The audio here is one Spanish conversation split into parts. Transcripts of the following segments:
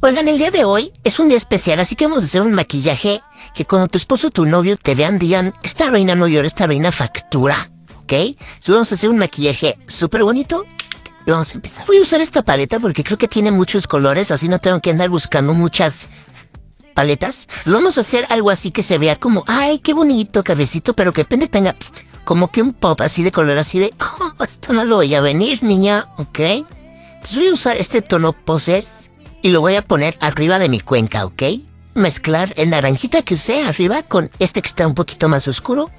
Oigan, el día de hoy es un día especial, así que vamos a hacer un maquillaje que cuando tu esposo o tu novio te vean digan, esta reina no llora, esta reina factura, ¿ok? Entonces vamos a hacer un maquillaje súper bonito y vamos a empezar. Voy a usar esta paleta porque creo que tiene muchos colores, así no tengo que andar buscando muchas paletas. Vamos a hacer algo así que se vea como, ay, qué bonito cabecito, pero que depende tenga como que un pop así de color, así de, oh, esto no lo voy a venir, niña, ¿ok? Entonces voy a usar este tono poses y lo voy a poner arriba de mi cuenca, ¿ok? Mezclar el naranjita que usé arriba con este que está un poquito más oscuro.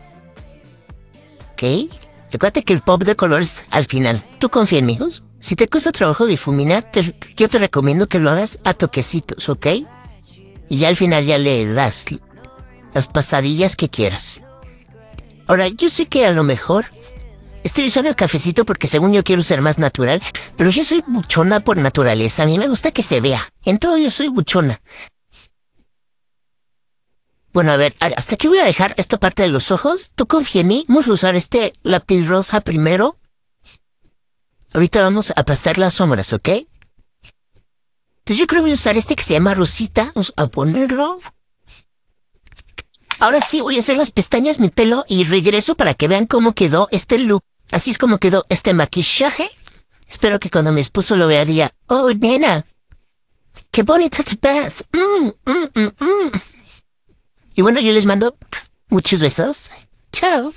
¿Ok? Recuerda que el pop de colores al final. Tú confía en mí. Si te cuesta trabajo difuminar, yo te recomiendo que lo hagas a toquecitos, ¿ok? Y ya al final ya le das las pasadillas que quieras. Ahora, yo sé que a lo mejor Estoy usando el cafecito porque según yo quiero ser más natural, pero yo soy buchona por naturaleza. A mí me gusta que se vea. En todo yo soy buchona. Bueno, a ver, hasta aquí voy a dejar esta parte de los ojos. Tú confía en mí. Vamos a usar este lápiz rosa primero. Ahorita vamos a pasar las sombras, ¿ok? Entonces yo creo que voy a usar este que se llama Rosita. Vamos a ponerlo. Ahora sí voy a hacer las pestañas, mi pelo y regreso para que vean cómo quedó este look. Así es como quedó este maquillaje. Espero que cuando mi esposo lo vea diga, oh, nena, qué bonita te ves. Mm, mm, mm, y bueno, yo les mando muchos besos. Chao.